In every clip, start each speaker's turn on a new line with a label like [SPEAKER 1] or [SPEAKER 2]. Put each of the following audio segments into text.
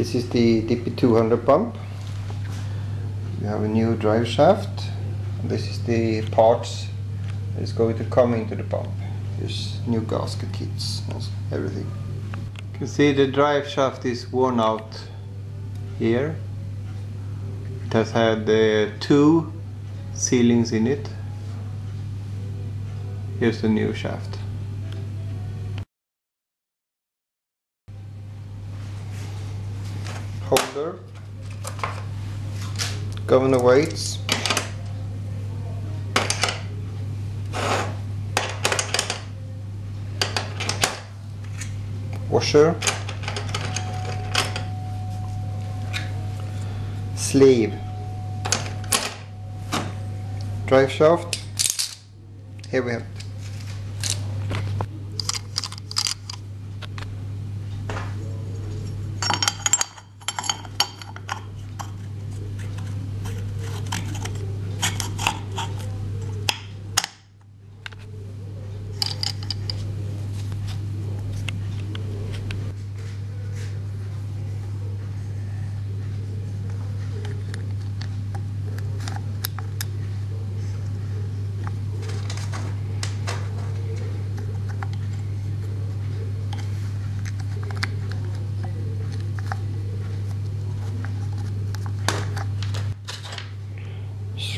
[SPEAKER 1] This is the DP200 pump. We have a new drive shaft. This is the parts that is going to come into the pump. There's new gasket kits everything. You can see the drive shaft is worn out here. It has had uh, two sealings in it. Here's the new shaft. Holder. Governor weights. Washer. Sleeve. Drive shaft. Here we have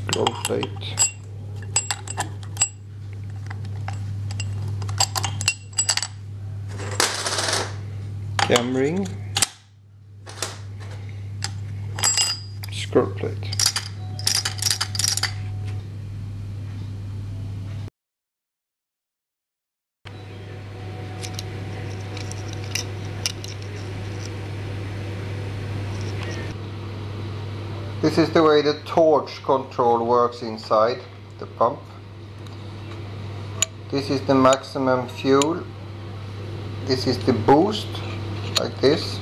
[SPEAKER 1] it. plate. Cam ring. Scroll plate. This is the way the torque control works inside the pump. This is the maximum fuel. This is the boost, like this.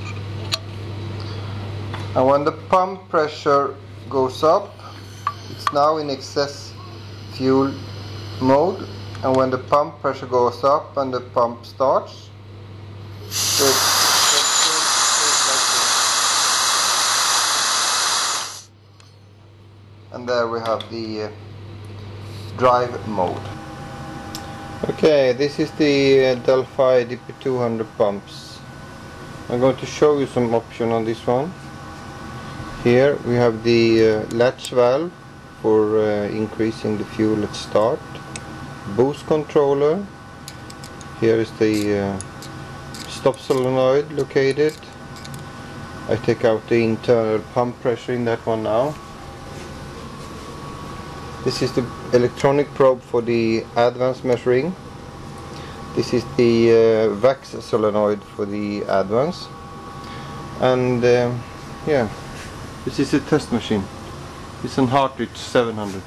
[SPEAKER 1] And when the pump pressure goes up, it's now in excess fuel mode. And when the pump pressure goes up and the pump starts, and there we have the uh, drive mode. Okay, this is the uh, Delphi DP200 pumps. I'm going to show you some option on this one. Here we have the uh, latch valve for uh, increasing the fuel at start. Boost controller. Here is the uh, stop solenoid located. I take out the internal pump pressure in that one now. This is the electronic probe for the advance measuring. This is the uh, VAX solenoid for the advance. And uh, yeah, this is a test machine. It's an Hartridge 700.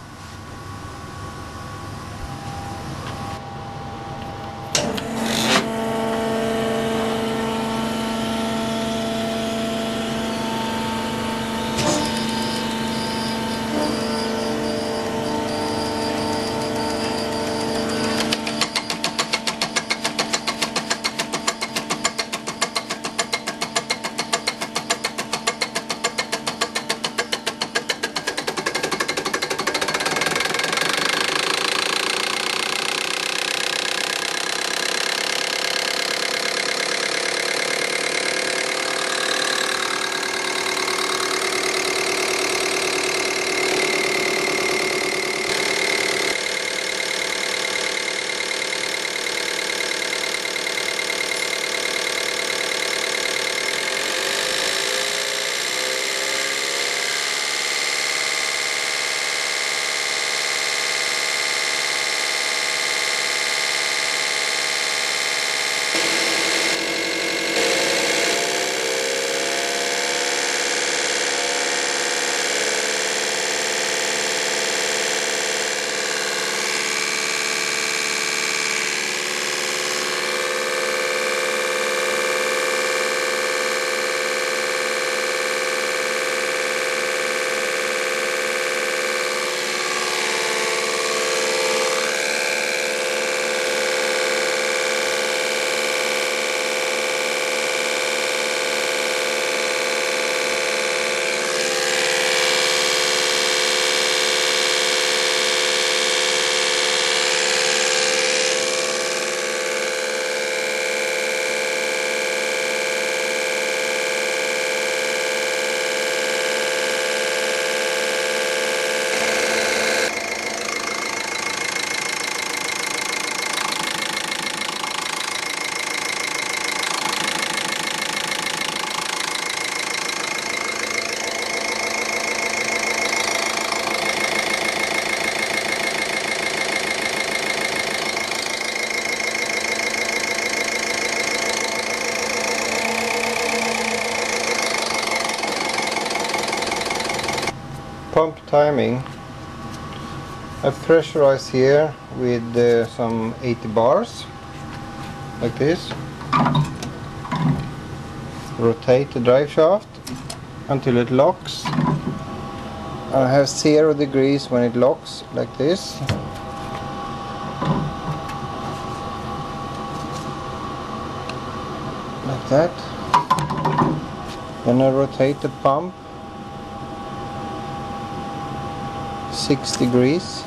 [SPEAKER 1] Pump timing. I pressurize here with uh, some 80 bars like this. Rotate the drive shaft until it locks. I have zero degrees when it locks like this. Like that. Then I rotate the pump 6 degrees.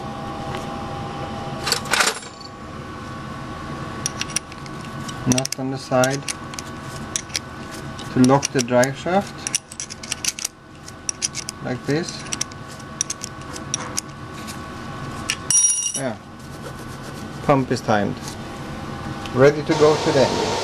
[SPEAKER 1] Nut on the side to lock the drive shaft. Like this. Yeah. Pump is timed. Ready to go to the engine